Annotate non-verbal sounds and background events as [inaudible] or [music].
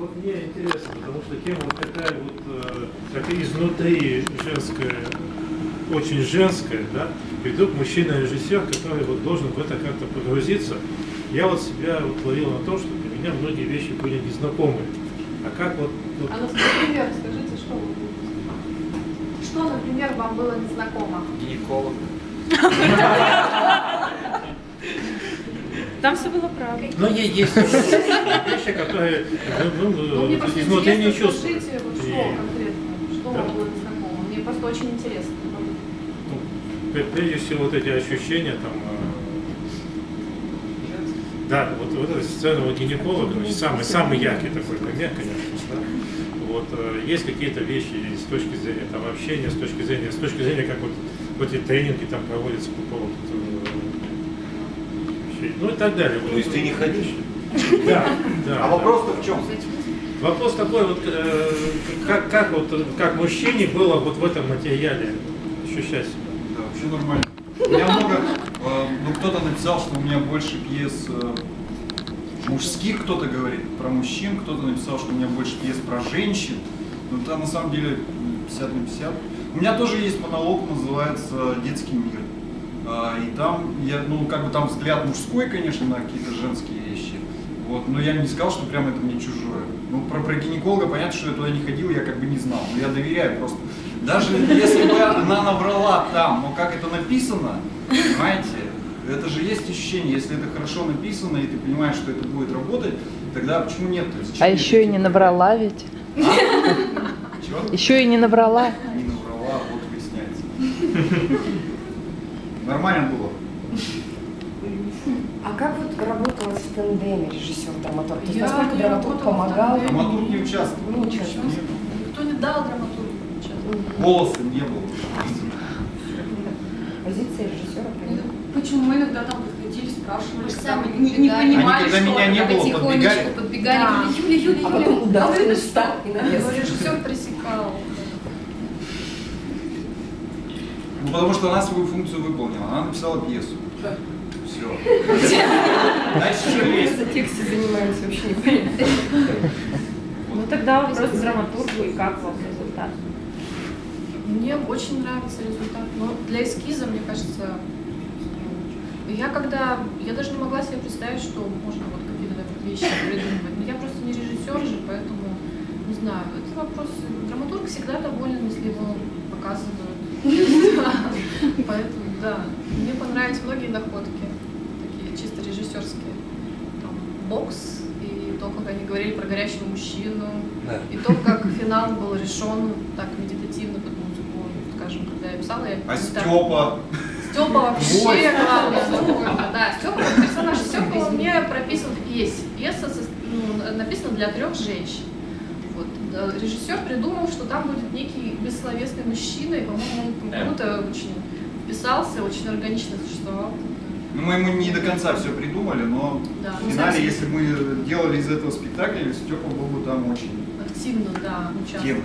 Вот мне интересно, потому что тема вот такая вот, э, как изнутри женская, очень женская, да, и вдруг мужчина-режиссер, который вот должен в это как-то погрузиться. Я вот себя вот ловил на том, что для меня многие вещи были незнакомы. А как вот, вот А ну, например, скажите, что вы Что, например, вам было незнакомо? Гинеколог. [laughs] Там все было правда. Ну, е- есть [laughs] вещи, которые ну, Ну, ну, изнутри не интересно, чувствуют. вот что конкретно, что Да. вам было незнакомо? Мне просто очень интересно. ну, пр- прежде всего, вот эти ощущения там. э, Да, вот, вот эта сцена вот гинеколога, значит, самый, самый яркий такой пример, конечно. Да? Вот, э, есть какие-то вещи с точки зрения там, общения, с точки зрения, с точки зрения, как вот, вот эти тренинги там проводятся по поводу э, ну и так далее. То есть ты не ходишь? Да, да. А вопрос-то в чем? Вопрос такой, вот, э, как, как, вот, как мужчине было вот в этом материале ощущать себя? Да, вообще нормально. У меня много, э, ну кто-то написал, что у меня больше пьес э, мужских, кто-то говорит про мужчин, кто-то написал, что у меня больше пьес про женщин. Но это на самом деле м, 50 на 50. У меня тоже есть монолог, называется «Детский мир». А, И там, я, ну, как бы там взгляд мужской, конечно, на какие-то женские вещи. Вот, но я не сказал, что прям это мне чужое. Ну, про, про гинеколога понятно, что я туда не ходил, я как бы не знал. Но я доверяю просто. Даже если бы она набрала там, но как это написано, понимаете, это же есть ощущение, если это хорошо написано, и ты понимаешь, что это будет работать, тогда почему нет? То есть, А еще и не набрала ведь. [laughs] Чего? Еще и не набрала. Не набрала, вот выясняется. Нормально было. А как вот работала в тандеме режиссер-драматург? То есть Я насколько не драматург помогал? Драматург не участвовал. Не участвовал. Никто не дал драматургу сейчас. Голоса не было. Позиция режиссера, понятно. Почему мы иногда там подходили, спрашивали, Мы сами не, не понимали, Они, когда что меня не было, подбегали. Потихонечку подбегали, Да. говорили, Юля, Юля, А Юля. потом удар а вы встал и. Режиссер пресекал. Ну, потому что она свою функцию выполнила. Она написала пьесу. Все. Дальше есть? за тексте занимаемся, вообще непонятно. Ну тогда вопрос к драматургу и как вам результат? Мне очень нравится результат. Но для эскиза, мне кажется, ну, я когда, я даже не могла себе представить, что можно вот какие-то вещи придумывать. Но я просто не режиссер же, поэтому не знаю. Это вопрос. Драматург всегда доволен, если его показывают. Поэтому, да, мне понравились многие находки, такие чисто режиссерские. Там, бокс и то, как они говорили про горящего мужчину, Да. и то, как финал был решен так медитативно под музыку, скажем, когда я писала, я А Степа? Степа вообще главное да. Степа персонаж. Степа он мне прописан в пьесе. Пьеса ну, написана для трех женщин. Вот. Э, Режиссер придумал, что там будет некий бессловесный мужчина, и, по-моему, он кому-то очень вписался, очень органично существовал. Ну, мы ему не до конца все придумали, но Да, в ну, финале, знаете- если мы делали из этого спектакль, Степа был бы там очень Активно, да, участвовал. Тем.